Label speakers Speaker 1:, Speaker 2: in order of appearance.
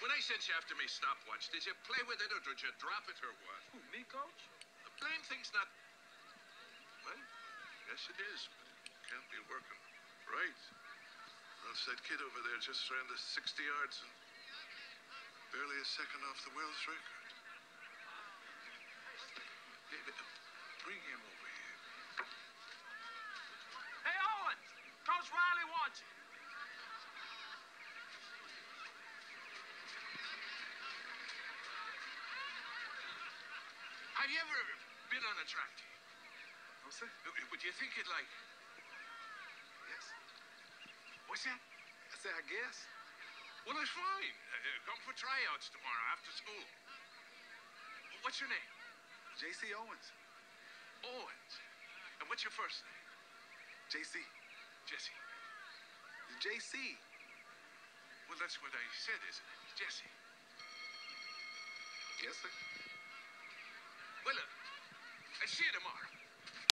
Speaker 1: When I sent you after me stopwatch, did you play with it or did you drop it or what?
Speaker 2: Who, me, coach?
Speaker 1: The blame thing's not. Well, yes, it is, but it can't be working. Right. Else that kid over there just ran the 60 yards and barely a second off the Wells record. Have you ever been on a track?
Speaker 2: No, sir.
Speaker 1: Would you think you'd like?
Speaker 2: Yes.
Speaker 1: What's that?
Speaker 2: I said, I guess.
Speaker 1: Well, that's fine. Uh, uh, come for tryouts tomorrow after school. What's your name?
Speaker 2: J.C. Owens.
Speaker 1: Owens. And what's your first name?
Speaker 2: J.C.
Speaker 1: Jesse.
Speaker 2: J.C.
Speaker 1: Well, that's what I said, isn't it? Jesse.
Speaker 2: Yes, sir.
Speaker 1: See you tomorrow.